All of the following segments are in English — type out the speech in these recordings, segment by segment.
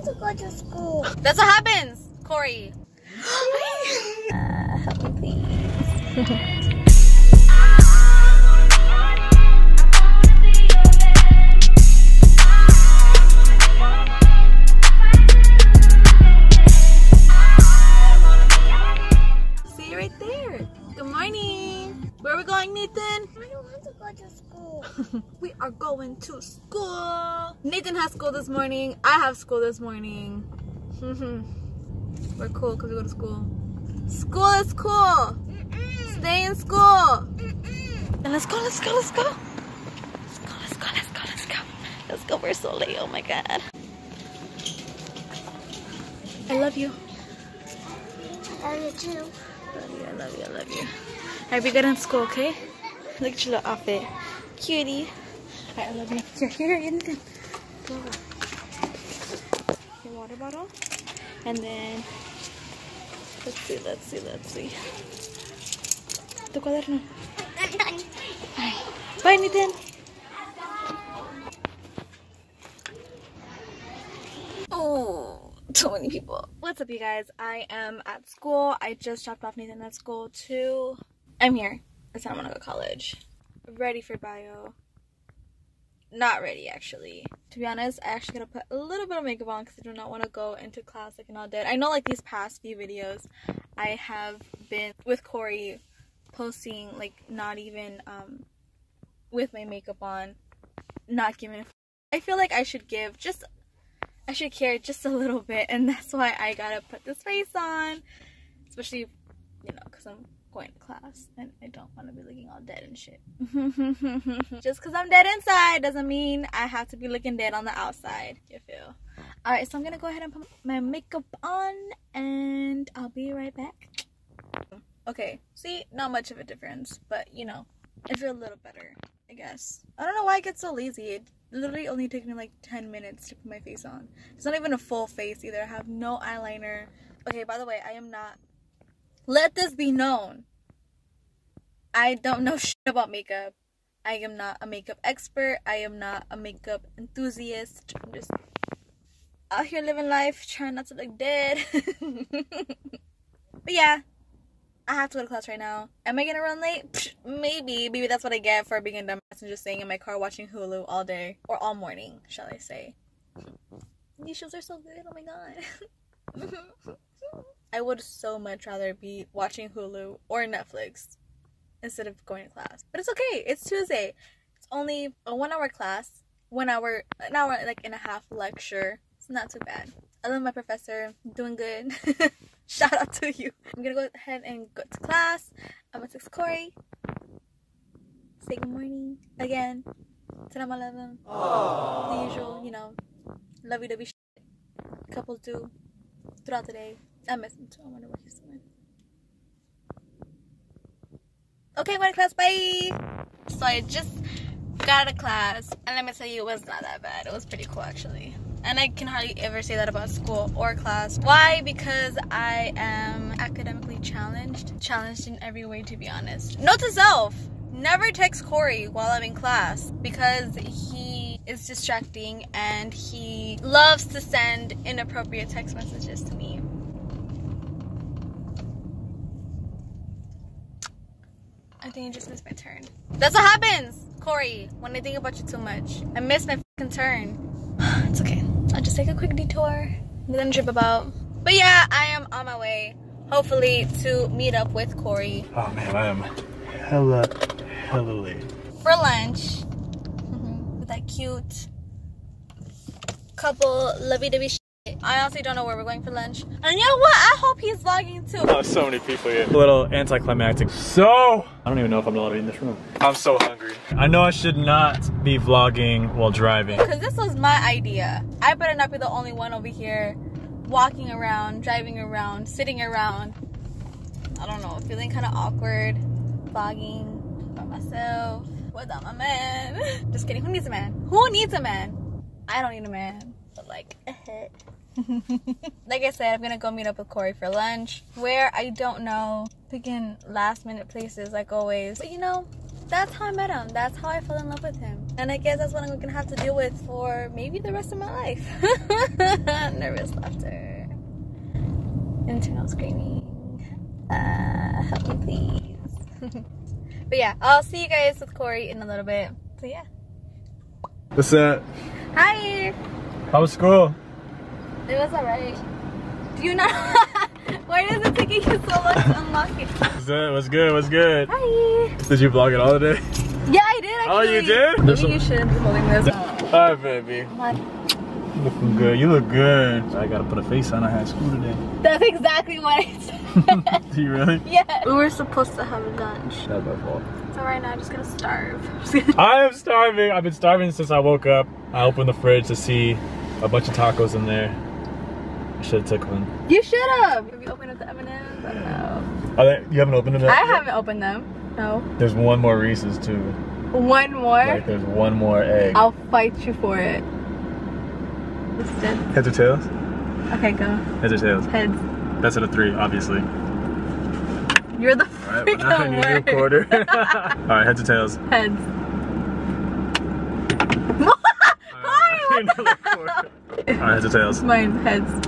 want to go to school. That's what happens, Kory. uh, help me, please. See you right there. Good morning. Where are we going, Nathan? I don't want to go to school. We are going to school. Nathan has school this morning. I have school this morning. We're cool because we go to school. School is cool. Stay in school. And let's go, let's go, let's go. Let's go, let's go, let's go, let's go. Let's go. We're so late. Oh my god. I love you. I love you too. I Love you, I love you, I love you. Alright, be good in school, okay? Look at your little outfit. Cutie. Alright, I love you. Here, here, here, Nathan. Go over. Your water bottle. And then, let's see, let's see, let's see. Tu cuaderno. I'm done. Bye, Nathan. Oh, so many people. What's up, you guys? I am at school. I just dropped off Nathan at school too. I'm here. I said I'm gonna go to college. Ready for bio. Not ready, actually. To be honest, I actually gotta put a little bit of makeup on because I do not want to go into class looking all dead. I know, like these past few videos, I have been with Kory posting like not even um with my makeup on, not giving. a f- I feel like I should give just, I should care just a little bit, and that's why I gotta put this face on, especially, you know, because I'm going to class and I don't want to be looking all dead and shit. just because I'm dead inside doesn't mean I have to be looking dead on the outside. You feel? All right, so I'm gonna go ahead and put my makeup on, and I'll be right back. Okay, see, not much of a difference, but you know, I feel a little better, I guess. I don't know why I get so lazy. It literally only took me like 10 minutes to put my face on. It's not even a full face either. I have no eyeliner. Okay, by the way, I am not. Let this be known. I don't know shit about makeup. I am not a makeup expert. I am not a makeup enthusiast. I'm just out here living life, trying not to look dead. but yeah, I have to go to class right now. Am I gonna run late? Psh, maybe. Maybe that's what I get for being a dumbass and just staying in my car watching Hulu all day. Or all morning, shall I say. These shows are so good, oh my god. I would so much rather be watching Hulu or Netflix instead of going to class. But it's okay. It's Tuesday. It's only a one hour class. One hour, an hour, like and a half lecture. It's not too bad. I love my professor. Doing good. Shout out to you. I'm gonna go ahead and go to class. I'm gonna text Kory. Say good morning again. Love him. The usual, you know, lovey dovey shit. Couples do throughout the day. I miss him too. I wonder what he's doing. Okay, I'm going to class. Bye. So I just got out of class, and let me tell you, it was not that bad. It was pretty cool, actually. And I can hardly ever say that about school or class. Why? Because I am academically challenged. Challenged in every way, to be honest. Note to self never text Kory while I'm in class because he is distracting and he loves to send inappropriate text messages to me. I think I just missed my turn. That's what happens, Kory, when I think about you too much. I missed my fucking turn. it's okay. I'll just take a quick detour, and then trip about. But yeah, I am on my way, hopefully, to meet up with Kory Oh man, I am hella, hella late. for lunch. Mm-hmm, with that cute couple lovey-dovey shit. I honestly don't know where we're going for lunch. And you know what? I hope he's vlogging too. Oh, so many people here. A little anticlimactic. So, I don't even know if I'm allowed to be in this room. I'm so hungry. I know I should not be vlogging while driving. Because this was my idea. I better not be the only one over here walking around, driving around, sitting around. I don't know, feeling kind of awkward, vlogging by myself without my man. Just kidding. Who needs a man? Who needs a man? I don't need a man. But like, like I said, I'm gonna go meet up with Kory for lunch. Where I don't know, picking last minute places like always. But you know, that's how I met him. That's how I fell in love with him. And I guess that's what I'm gonna have to deal with for maybe the rest of my life. Nervous laughter. Internal screaming. Uh, help me, please. but yeah, I'll see you guys with Kory in a little bit. So yeah. What's up? Hi. How was school? It was alright. Do you not? Why is it taking you so long to unlock it? What's that? What's good? What's good? Hi. Did you vlog it all today? Yeah, I did actually. Oh, you did? Maybe some- you should be holding this. Hi, baby. Looking good. You look good. I gotta put a face on. I had school today. That's exactly what I said. Do you really? yeah. We were supposed to have lunch. That's my fault. So right now I'm just gonna starve. Just gonna- I am starving. I've been starving since I woke up. I opened the fridge to see a bunch of tacos in there. I should have took one. you should have. Have you opened up the M&Ms? I don't know. Oh, they, you haven't opened them yet? I haven't opened them. No. There's one more Reese's too. One more. Like there's one more egg. I'll fight you for it. This. Heads or tails? Okay, go. Heads or tails? Heads. That's at a three, obviously. You're the Alright, but now I freaking need a worst. quarter. Alright, heads or tails? Heads. Alright, I need another. Alright, heads or tails? Mine's heads.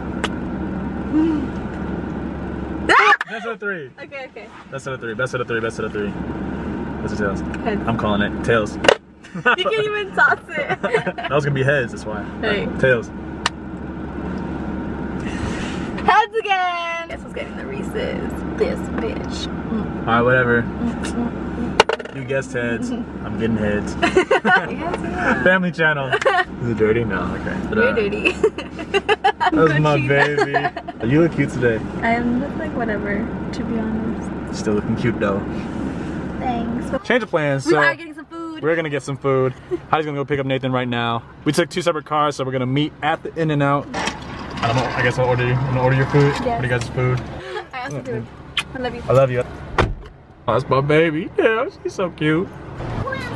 That's at a three. okay, okay. That's at a three. Best at a three. Best at a three. Heads or tails? Heads. I'm calling it tails. You can't even toss it. that was gonna be heads. That's why. Hey. Tails. Heads again. Guess who's getting the Reese's? This bitch. Mm. All right, whatever. You guessed heads. Mm-hmm. I'm getting heads. yes, Family channel. Is it dirty? No. Okay. You're dirty. That's my baby. You look cute today. I am just like whatever, to be honest. Still looking cute though. Thanks. Change of plans. So We So are getting some food. we're gonna get some food. Heidy's gonna go pick up Nathan right now. We took two separate cars, so we're gonna meet at the In-N-Out. I don't know. I guess I'll order you. I'm gonna order your food. Yes. What do you guys' food? I also do. I love you. I love you. Oh, that's my baby. Yeah, she's so cute.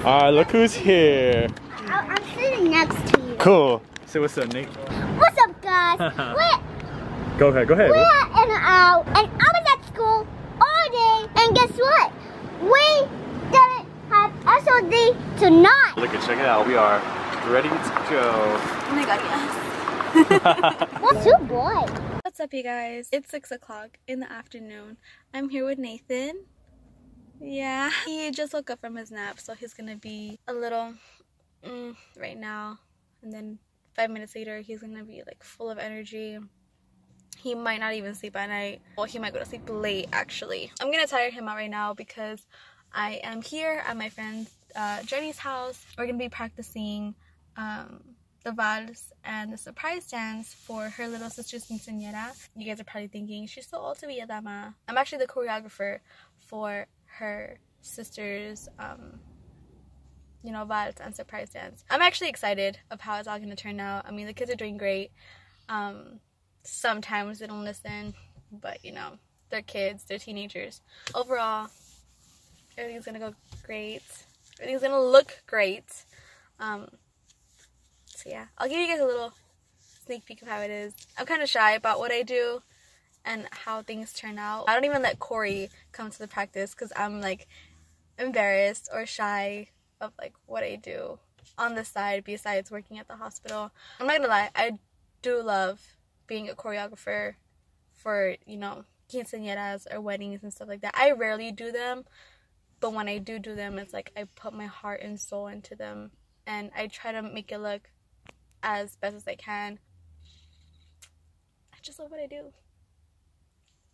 All right, look who's here. I- I'm sitting next to you. Cool. Say what's up, Nate. What's up, we're, Go ahead. Go ahead. we're in and out, and I was at school all day, and guess what? We didn't have SOD tonight. Look at check it out. We are ready to go. Oh my god, yes. What's your boy? What's up, you guys? It's 6 o'clock in the afternoon. I'm here with Nathan. Yeah, he just woke up from his nap, so he's gonna be a little mm, right now. And then five minutes later, he's gonna be like full of energy. He might not even sleep at night. Well, he might go to sleep late, actually. I'm gonna tire him out right now because I am here at my friend uh, Jenny's house. We're gonna be practicing um, the vals and the surprise dance for her little sister's quinceañera. You guys are probably thinking, she's so old to be a dama. I'm actually the choreographer for her sister's, um, you know, vals and surprise dance. I'm actually excited of how it's all going to turn out. I mean, the kids are doing great. Um, sometimes they don't listen, but you know, they're kids, they're teenagers. Overall, everything's going to go great. Everything's going to look great. Um, so yeah, I'll give you guys a little sneak peek of how it is. I'm kind of shy about what I do and how things turn out. I don't even let Kory come to the practice because I'm like embarrassed or shy of like what I do on the side besides working at the hospital. I'm not gonna lie, I do love being a choreographer for, you know, quinceañeras or weddings and stuff like that. I rarely do them, but when I do do them, it's like I put my heart and soul into them and I try to make it look as best as I can. I just love what I do.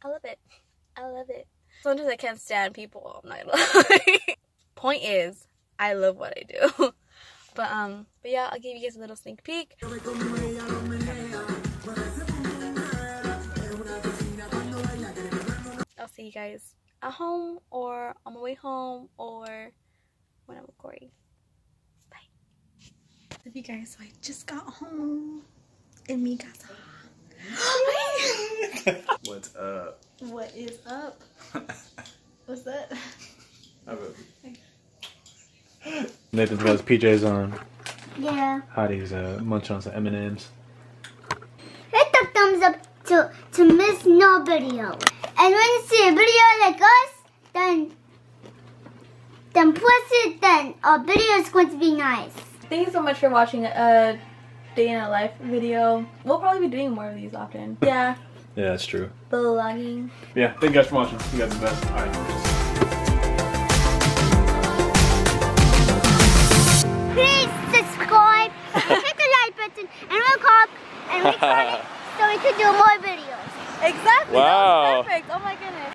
I love it. I love it. Sometimes I can't stand people. I'm not gonna lie. Point is, I love what I do. But um, but yeah, I'll give you guys a little sneak peek. I'll see you guys at home or on my way home or when I'm recording. Bye. Love you guys. So I just got home in mi casa. What's up? what is up? What's that? Nathan's got his PJs on. Yeah. Hottie's uh, munching on some M&M's. Hit the thumbs up to, to miss no video. And when you see a video like us, then then plus it, then our video is going to be nice. Thank you so much for watching a day in a life video. We'll probably be doing more of these often. Yeah. Yeah, that's true. Vlogging. Yeah, thank you guys for watching. You guys are the best. Alright, and record it so we can do more videos. Exactly. Wow. perfect. Oh my god.